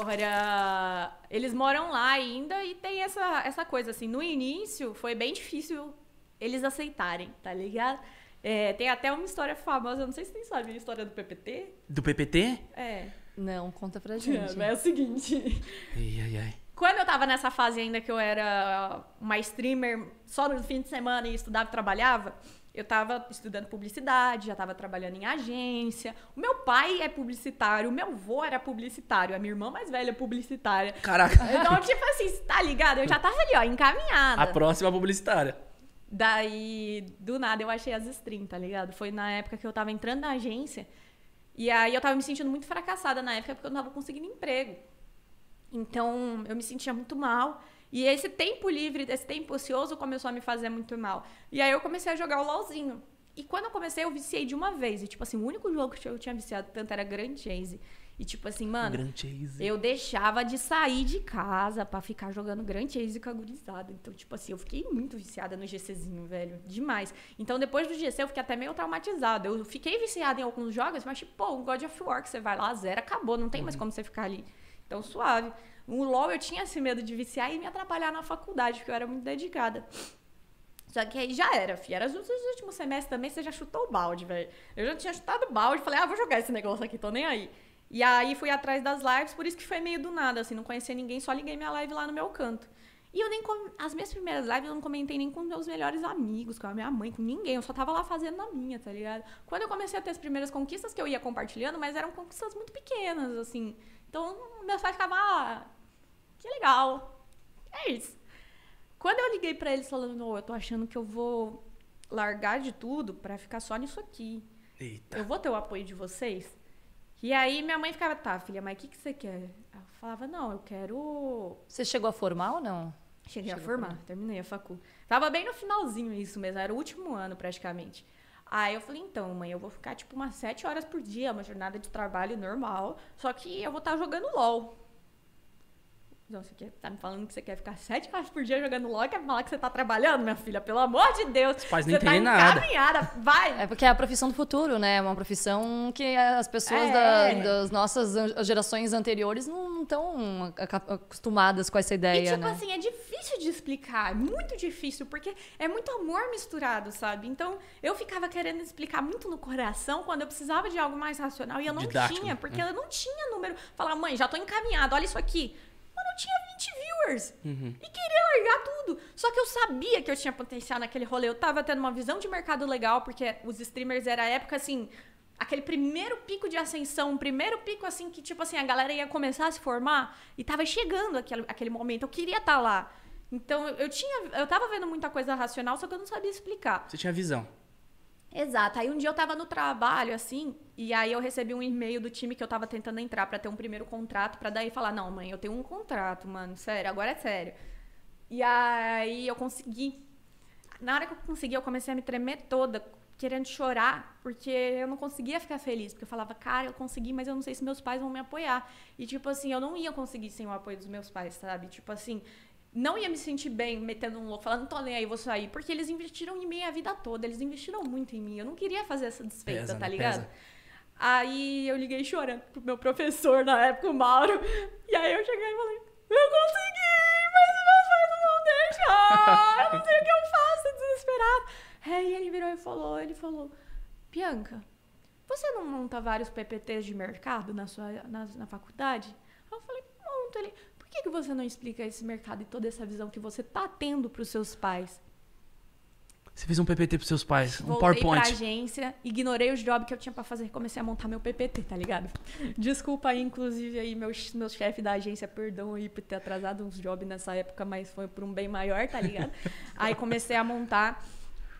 Agora, eles moram lá ainda e tem essa, essa coisa, assim, no início foi bem difícil eles aceitarem, tá ligado? É, tem até uma história famosa, não sei se vocês sabem a história do PPT. Do PPT? É. Não, conta pra gente. É, é o seguinte. Ai, ai, ai. Quando eu tava nessa fase ainda que eu era uma streamer só no fim de semana e estudava e trabalhava, eu tava estudando publicidade, já tava trabalhando em agência. O meu pai é publicitário, o meu avô era publicitário, a minha irmã mais velha é publicitária. Caraca. Então, tipo assim, tá ligado? Eu já tava ali, ó, encaminhada. A próxima publicitária. Daí, do nada, eu achei as stream, tá ligado? Foi na época que eu tava entrando na agência. E aí eu tava me sentindo muito fracassada na época porque eu não tava conseguindo emprego. Então, eu me sentia muito mal. E esse tempo livre, esse tempo ocioso começou a me fazer muito mal. E aí eu comecei a jogar o LOLzinho. E quando eu comecei, eu viciei de uma vez. E, tipo assim, o único jogo que eu tinha viciado tanto era Grand Chase. E, tipo assim, mano, Grand Chase. eu deixava de sair de casa pra ficar jogando Grand Chase com a gurizada. Então, tipo assim, eu fiquei muito viciada no GCzinho, velho. Demais. Então, depois do GC, eu fiquei até meio traumatizada. Eu fiquei viciada em alguns jogos, mas, tipo, pô, um God of War que você vai lá, zero, acabou. Não tem mais como você ficar ali. Então, suave. No LoL, eu tinha esse medo de viciar e me atrapalhar na faculdade, porque eu era muito dedicada. Só que aí já era, fi. Era os últimos semestres também, você já chutou o balde, velho. Eu já tinha chutado o balde, falei, ah, vou jogar esse negócio aqui, tô nem aí. E aí fui atrás das lives, por isso que foi meio do nada, assim, não conhecia ninguém, só liguei minha live lá no meu canto. E eu nem. com- As minhas primeiras lives eu não comentei nem com meus melhores amigos, com a minha mãe, com ninguém. Eu só tava lá fazendo na minha, tá ligado? Quando eu comecei a ter as primeiras conquistas que eu ia compartilhando, mas eram conquistas muito pequenas, assim. Então, meus pais ficavam, ah, que legal. É isso. Quando eu liguei pra eles falando, não, eu tô achando que eu vou largar de tudo pra ficar só nisso aqui. Eita. Eu vou ter o apoio de vocês? E aí minha mãe ficava, tá, filha, mas o que, que você quer? Eu falava, não, eu quero. Você chegou a formar ou não? Cheguei a Chegou a formar, terminei a facu. Tava bem no finalzinho isso mesmo, era o último ano praticamente. Aí eu falei, então, mãe, eu vou ficar tipo umas sete horas por dia, uma jornada de trabalho normal, só que eu vou estar jogando LOL. Então, você quer, tá me falando que você quer ficar sete horas por dia jogando LOL e quer falar que você tá trabalhando, minha filha? Pelo amor de Deus. Os pais nem você tá entendem nada. encaminhada, vai! É porque é a profissão do futuro, né? É uma profissão que as pessoas É. da- das nossas gerações anteriores não estão acostumadas com essa ideia, E, tipo né? assim, é difícil de explicar, é muito difícil, porque é muito amor misturado, sabe? Então, eu ficava querendo explicar muito no coração quando eu precisava de algo mais racional e eu não Didático, tinha, porque eu não tinha número. Falar, mãe, já tô encaminhado, olha isso aqui. Mano, eu tinha 20 viewers Uhum. e queria largar tudo. Só que eu sabia que eu tinha potencial naquele rolê. Eu tava tendo uma visão de mercado legal, porque os streamers era a época assim. Aquele primeiro pico de ascensão, primeiro pico assim que, tipo assim, a galera ia começar a se formar e tava chegando aquele, aquele momento. Eu queria estar lá. Então eu, eu tinha. Eu tava vendo muita coisa racional, só que eu não sabia explicar. Você tinha visão. Exato. Aí um dia eu tava no trabalho, assim, e aí eu recebi um e-mail do time que eu tava tentando entrar pra ter um primeiro contrato, pra daí falar, não, mãe, eu tenho um contrato, mano, sério, agora é sério. E aí eu consegui. Na hora que eu consegui, eu comecei a me tremer toda, querendo chorar, porque eu não conseguia ficar feliz, porque eu falava, cara, eu consegui, mas eu não sei se meus pais vão me apoiar. E tipo assim, eu não ia conseguir sem o apoio dos meus pais, sabe? Tipo assim, não ia me sentir bem metendo um louco, falando, não tô nem aí, vou sair. Porque eles investiram em mim a vida toda, eles investiram muito em mim. Eu não queria fazer essa desfeita, Pesa, tá né? ligado? Pesa. Aí eu liguei chorando pro meu professor na época, o Mauro. E aí eu cheguei e falei, eu consegui, mas meus pais não vão deixar. Eu não sei o que eu faço, desesperado. Aí ele virou e falou, ele falou, Bianca, você não monta vários PPTs de mercado na sua na, na faculdade? Aí eu falei, monto. Ele, por que, você não explica esse mercado e toda essa visão que você tá tendo pros seus pais? Você fez um PPT pros seus pais, um Voltei PowerPoint. pra agência, ignorei os jobs que eu tinha pra fazer, comecei a montar meu PPT, tá ligado? Desculpa aí, inclusive, aí, meu, meu chefe da agência, perdão aí por ter atrasado uns jobs nessa época, mas foi por um bem maior, tá ligado? aí comecei a montar,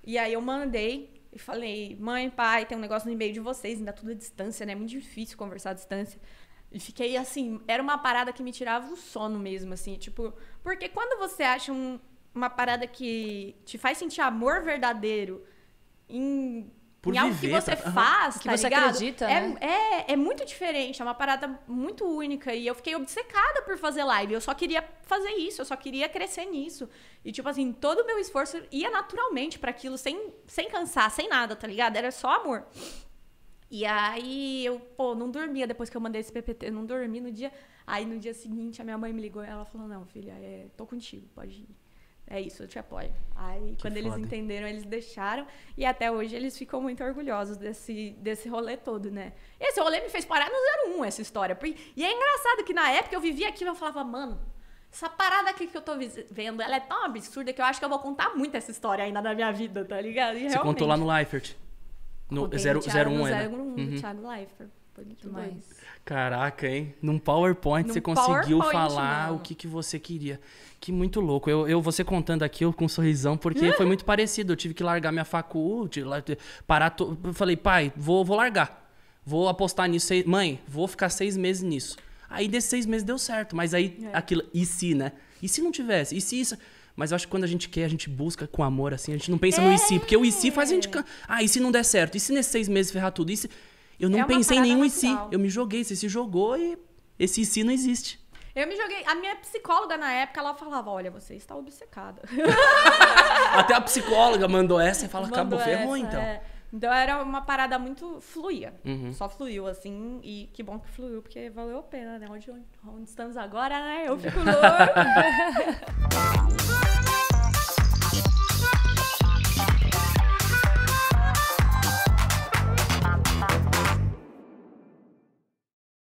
e aí eu mandei e falei, mãe, pai, tem um negócio no e-mail de vocês, ainda tudo à distância, né? É muito difícil conversar à distância. E fiquei assim, era uma parada que me tirava o sono mesmo, assim, tipo, porque quando você acha um- uma parada que te faz sentir amor verdadeiro em, Por em algo viver, que você tá? Aham. faz, Que tá você ligado? acredita, é, né? é, é muito diferente, é uma parada muito única. E eu fiquei obcecada por fazer live. Eu só queria fazer isso, eu só queria crescer nisso. E, tipo assim, todo o meu esforço ia naturalmente para aquilo, sem, sem cansar, sem nada, tá ligado? Era só amor. E aí eu, pô, não dormia depois que eu mandei esse PPT, não dormi no dia. Aí no dia seguinte a minha mãe me ligou e ela falou: Não, filha, é, tô contigo, pode ir. É isso, eu te apoio. Aí, quando eles foda. entenderam, eles deixaram. E até hoje eles ficam muito orgulhosos desse, desse rolê todo, né? Esse rolê me fez parar no 01, essa história. E é engraçado que na época eu vivia aquilo e eu falava, mano, essa parada aqui que eu tô vendo, ela é tão absurda que eu acho que eu vou contar muito essa história ainda na minha vida, tá ligado? E Você contou lá no Leifert. No Contei 0, Thiago- 01, no é, né? 01 Uhum. do Thiago Leifert. Foi muito doido. Demais. Caraca, hein? Num PowerPoint Num você conseguiu PowerPoint, falar mano. o que, que você queria. Que muito louco. Eu, eu você contando aqui eu com um sorrisão, porque foi muito parecido. Eu tive que largar minha faculdade, parar. To... Eu falei, pai, vou, vou largar. Vou apostar nisso. aí. Mãe, vou ficar seis meses nisso. Aí desses seis meses deu certo. Mas aí É. aquilo. E se, né? E se não tivesse? E se isso. Mas eu acho que quando a gente quer, a gente busca com amor, assim, a gente não pensa no e se, porque o e se faz a gente. Ah, e se não der certo? E se nesses seis meses ferrar tudo? E se... Eu não É pensei em nenhum e se. natural. Eu me joguei, você se jogou e esse e se não existe. Eu me joguei. A minha psicóloga na época, ela falava: Olha, você está obcecada. Até a psicóloga mandou essa e fala, acabou, ferrou então. é. Então era uma parada muito fluía. Uhum. Só fluiu, assim. E que bom que fluiu, porque valeu a pena, né? Onde, onde estamos agora, né? Eu fico louca.